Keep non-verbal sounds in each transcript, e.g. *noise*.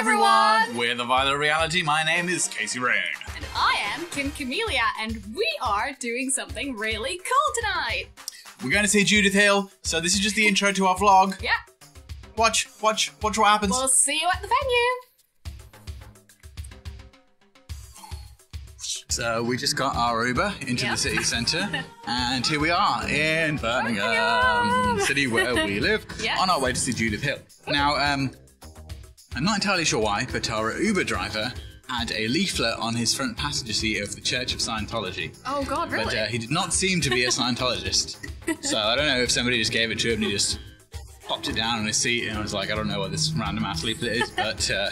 everyone! We're the Violet Reality. My name is Casey Rain. And I am Kim Camilia, and we are doing something really cool tonight. We're going to see Judith Hill, so this is just the *laughs* intro to our vlog. Yeah, Watch, watch, watch what happens. we'll see you at the venue. So we just got our Uber into Yep. the city centre, *laughs* and here we are in Birmingham, Birmingham. city where we live, *laughs* Yes. on our way to see Judith Hill. Now, um, I'm not entirely sure why, but our Uber driver had a leaflet on his front passenger seat of the Church of Scientology. Oh God, really? But uh, he did not seem to be a Scientologist. *laughs* so I don't know if somebody just gave it to him and he just popped it down on his seat and I was like, I don't know what this random ass leaflet is, but uh,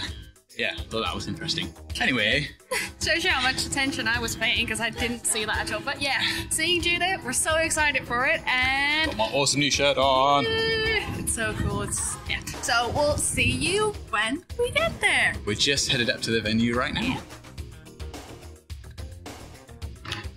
yeah, thought that was interesting. Anyway, *laughs* Shows you how much attention I was paying because I didn't see that at all. But yeah, seeing Judith, we're so excited for it, and got my awesome new shirt on. it's so cool. It's yeah. So we'll see you when we get there. We're just headed up to the venue right now.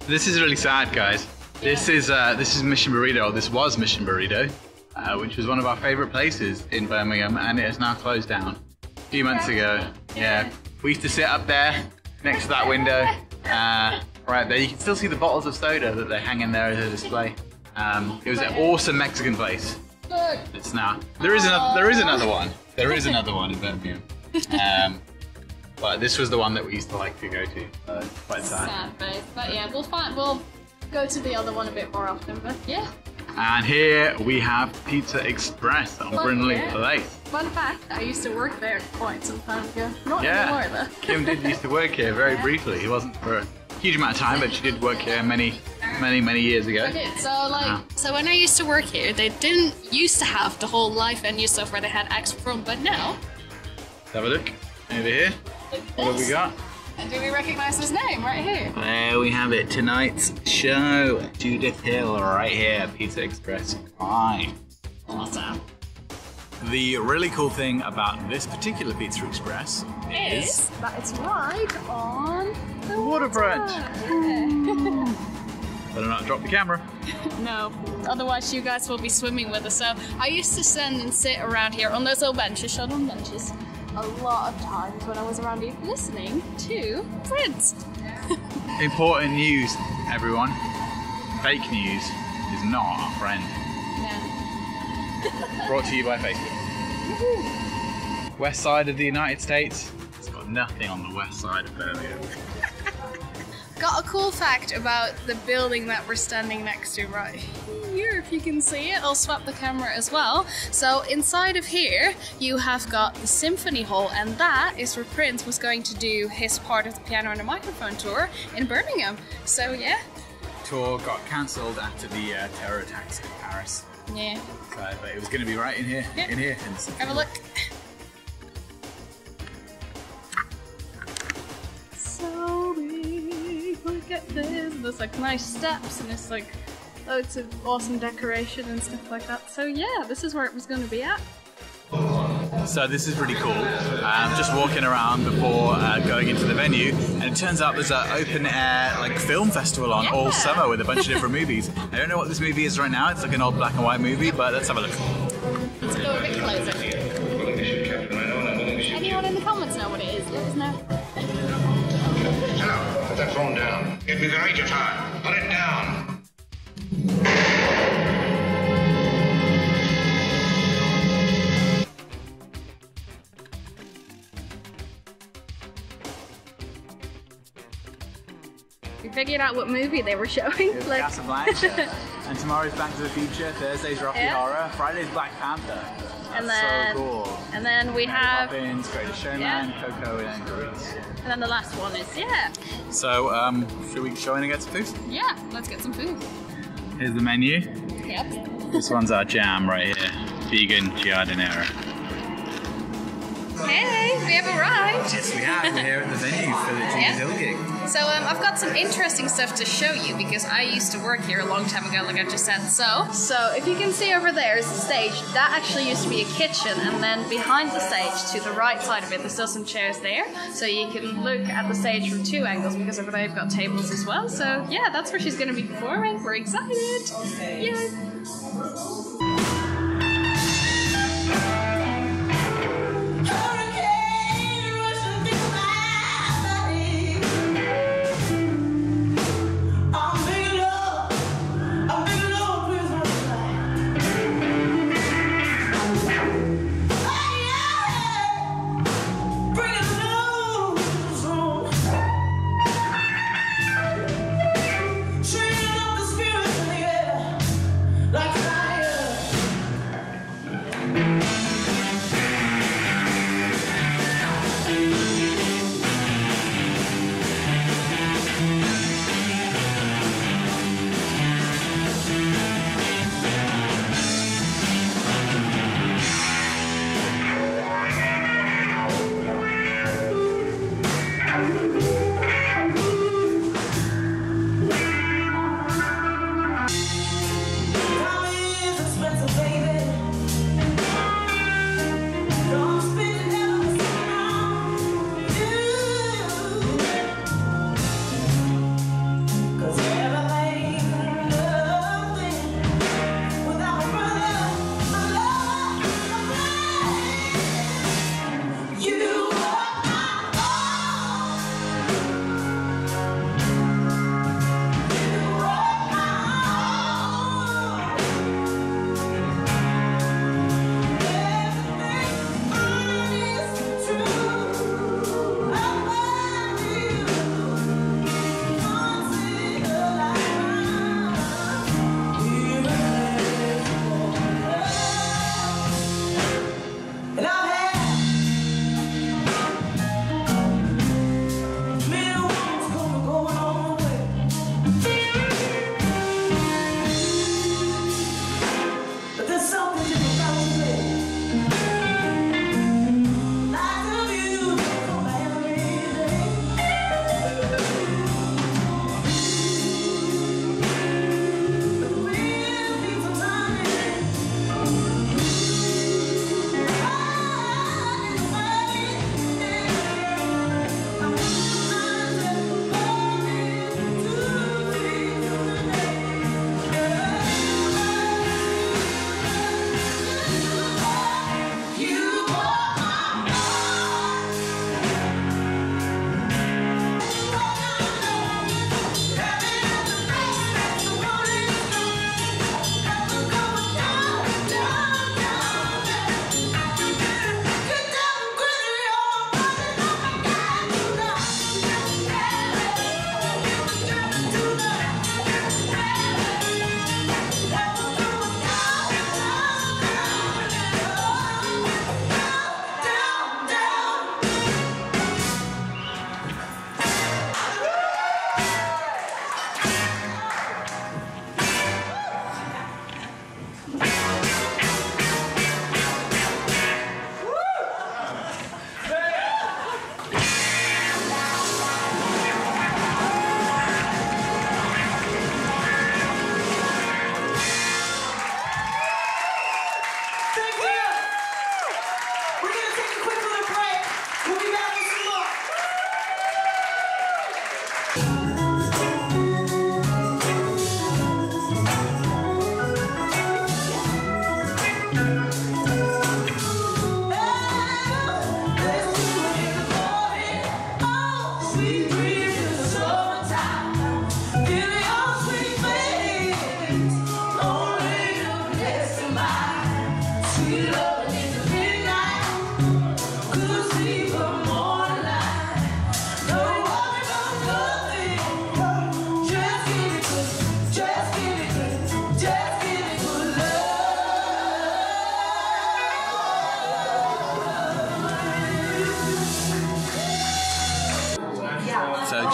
This is really sad, guys. This is uh, this is Mission Burrito. This was Mission Burrito, uh, which was one of our favorite places in Birmingham, and it has now closed down. A few months ago, yeah, we used to sit up there next to that window, uh, right there. You can still see the bottles of soda that they hang in there as a display. Um, it was an awesome Mexican place. Look. It's now. There is another. There is another one. There is another one in Birmingham. Um, but this was the one that we used to like to go to. Uh, quite sad. Sad but yeah, we'll find we'll go to the other one a bit more often. But yeah, And here we have Pizza Express on Brindley. Place. Fun fact: I used to work there quite some time ago. Not Yeah, anymore though. Kim did used to work here very briefly. He wasn't for a huge amount of time, but she did work here many, many, many years ago. I did. So like, Ah. so when I used to work here, they didn't used to have the whole live venue stuff where they had acts from, but now. Let's have a look over here. What have we got? And do we recognize his name right here? There we have it. Tonight's show. Judith Hill right here. Pizza Express. Hi. Awesome. The really cool thing about this particular Pizza Express Is that it's right on the waterfront. *laughs* Better not drop the camera. no, otherwise you guys will be swimming with us. So I used to stand and sit around here on those little benches, shut on benches, a lot of times when I was around here listening to Prince. *laughs* Important news, everyone. Fake news is not our friend. Brought to you by Facebook. West side of the United States. It's got nothing on the west side of Birmingham. *laughs* Got a cool fact about the building that we're standing next to right here, if you can see it. I'll swap the camera as well. So inside of here, you have got the Symphony Hall, and that is where Prince was going to do his part of the piano and a microphone tour in Birmingham. So yeah, Tour got cancelled after the uh, terror attacks in Paris. Yeah. So, but it was going to be right in here. Yeah. In here. In the Have a look. So big, look at this. There's like nice steps and it's like loads of awesome decoration and stuff like that. So yeah, this is where it was going to be at. So this is really cool. Um, just walking around before uh, going into the venue, and it turns out there's an open air like film festival on all summer with a bunch of different movies. I don't know what this movie is right now. It's like an old black and white movie, but let's have a look. Let's go a bit closer. Anyone in the comments know what it is? Let us know. Hello, put that phone down. Give me the radio time. Put it down. Figured out what movie they were showing. Like, Casablanca. *laughs* and tomorrow's Back to the Future. Thursday's Rocky Yeah. Horror. Friday's Black Panther. That's and then, so cool. and then we Mary have, Poppins, Greatest Showman, Yeah. Coco, and Grease. and then the last one is yeah, So, um, should we go in and get some food? yeah. Let's get some food. Here's the menu. Yep. This one's our jam right here. Vegan giardiniera. Hey, we have arrived. Yes, we have. We're here at the venue for the Judith Yeah. Hill gig. So um, I've got some interesting stuff to show you because I used to work here a long time ago, like I just said. So, so if you can see over there is the stage. That actually used to be a kitchen, and then behind the stage, to the right side of it, there's still some chairs there, so you can look at the stage from two angles because over there you've got tables as well. So yeah, that's where she's going to be performing. We're excited! Yay!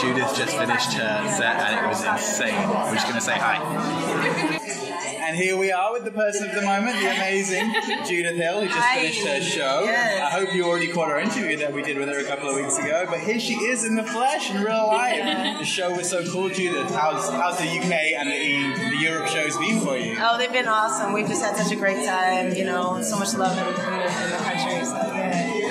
Judith just finished her set and it was insane. We're just going to say hi. And here we are with the person of the moment, the amazing Judith Hill, who just Hi. finished her show. Yes. I hope you already caught our interview that we did with her a couple of weeks ago, but here she is in the flesh, in real life. the show was so cool, Judith. How's, how's the UK and the, the Europe shows been for you? Oh, they've been awesome. We've just had such a great time, you know, so much love in, in, the, in the country. So, yeah.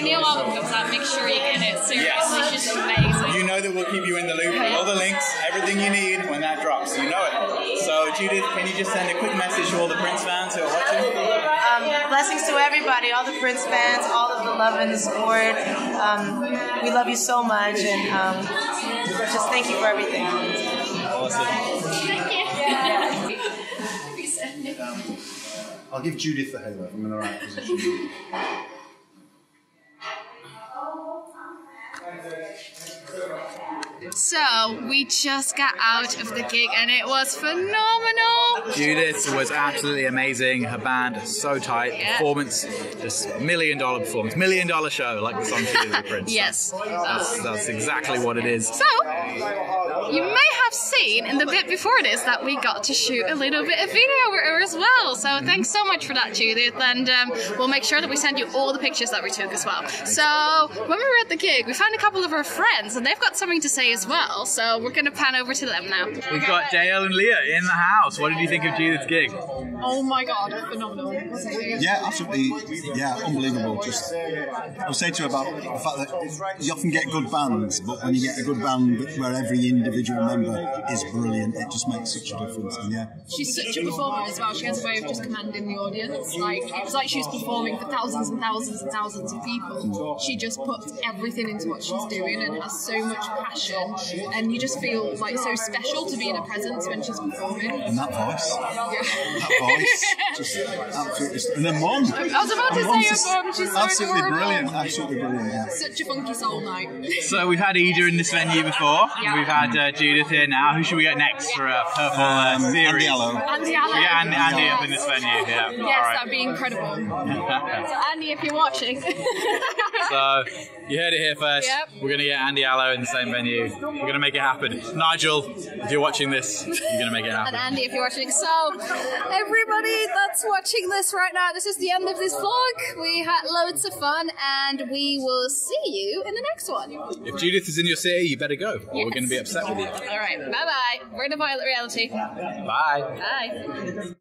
She was amazing. So when her new album comes out, make sure you get it. Seriously, Yes. she's amazing. You know that we'll keep you in the loop with all the links, everything you need when that drops. You know it. So, Judith, can you just send a quick message to all the Prince fans who are watching? Um, blessings to everybody, all the Prince fans, all of the love and the support. Um, we love you so much, and um, just thank you for everything. Awesome. Thank you. *laughs* I'll give Judith the halo I'm in the right position. *laughs* So we just got out of the gig and it was phenomenal. Judith was absolutely amazing. Her band so tight. Yeah. Performance, just million dollar performance, million dollar show, like the song she did with Prince. *laughs* Yes. That's, that's exactly what it is. So, you may have seen in the bit before this that we got to shoot a little bit of video with her as well. So, thanks so much for that, Judith. And um, we'll make sure that we send you all the pictures that we took as well. So, when we were at the gig, we found a couple of our friends and they've got something to say as well. So, we're going to pan over to them now. We've got Dale and Leah in the house. What did you think of Judith's gig? Oh my god, phenomenal. Yeah, absolutely. Yeah, unbelievable. Just, I was saying to her about the fact that you often get good bands, but when you get a good band where every individual member is brilliant, it just makes such a difference. And yeah, She's such a performer as well. She has a way of just commanding the audience. Like it was like she was performing for thousands and thousands and thousands of people. She just puts everything into what she's doing and has so much passion. And you just feel like so special to be in her presence when she's performing. and that voice, Yeah. that voice, just absolutely. And then mom. I was about to say just her mum, she's so absolutely adorable. brilliant, absolutely brilliant. Yeah. Such a funky soul night. So we've had Ida in this venue before. Yeah. We've had uh, Judith here now. Who should we get next for a purple Um, uh, Andy series? Allo. Andy Allo. Yeah, Andy, Andy up in this venue. Yeah. Yes, All right. that'd be incredible. *laughs* So, Andy, if you're watching, *laughs* So you heard it here first. Yep. We're gonna get Andy Allo in the same venue. We're gonna make it happen. Nigel, if you're watching this, you're gonna make it happen. and. Andy, if you're watching. So, everybody that's watching this right now, this is the end of this vlog. We had loads of fun, and we will see you in the next one. If Judith is in your city, you better go, or we're gonna be upset with you. All right, bye bye. We're in the Violet Reality. Bye. Bye.